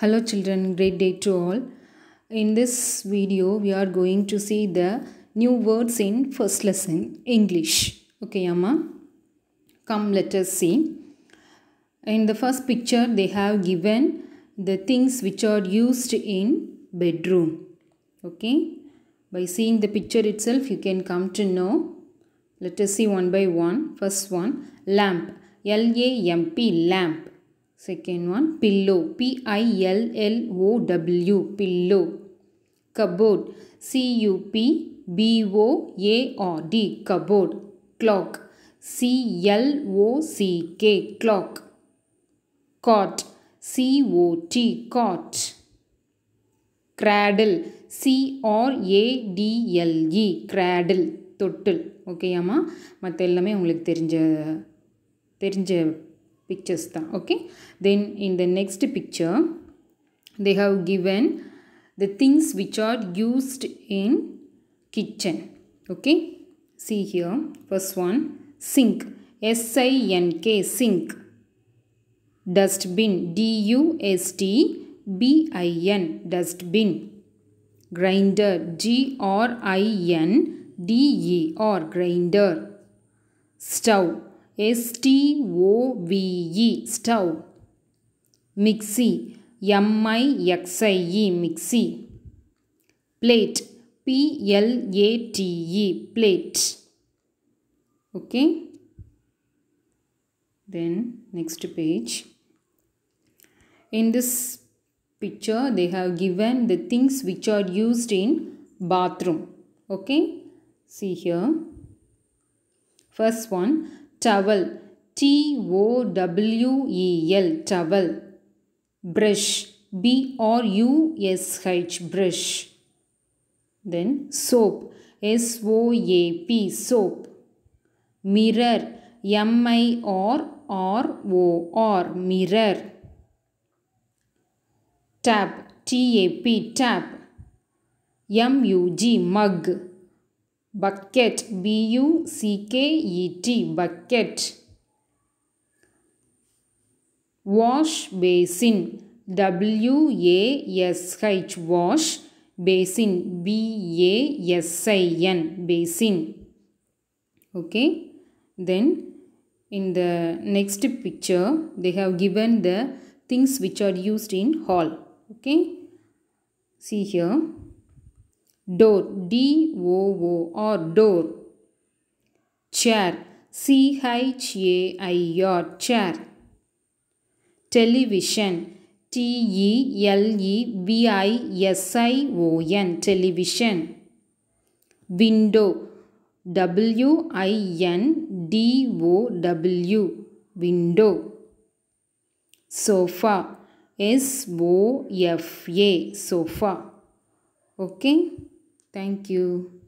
Hello children, great day to all. In this video, we are going to see the new words in first lesson English. Okay, Amma? Come, let us see. In the first picture, they have given the things which are used in bedroom. Okay, by seeing the picture itself, you can come to know. Let us see one by one. First one, lamp. L A M P, lamp. Second one, pillow. P-I-L-L-O-W. Pillow. Cupboard. C-U-P-B-O-A-R-D. Cupboard. Clock. C-L-O-C-K. Clock. Cot. C-O-T. Cot. Cradle. C-R-A-D-L-E. Cradle. தொட்டில் ஓகேயாம்மா மற்ற எல்லாமே உங்களுக்கு தெரிஞ்ச தெரிஞ்ச pictures தான் okay? Then in the next picture they have given the things which are used in kitchen okay? See here first one sink s i n k sink. Dustbin d u s t b i n dustbin. Grinder g r i n d e r grinder. Stove S T O V E stove. I E mixie plate. P L A T E plate. Okay. Then next page. In this picture they have given the things which are used in bathroom. Okay. See here. First one towel T O W E L towel brush B R U S H brush then soap S O A P soap mirror M I R R O R mirror tap T A P tap M U G mug bucket. B u c k e t. Bucket. Wash basin. W a s h. Wash basin. B a s i n. Basin. Okay. Then in the next picture they have given the things which are used in hall. Okay. See here door D O O R door. Chair C H A I R chair. Television T E L E V I S I O N television window W I N D O W window. Sofa S O F A sofa. Okay? Thank you.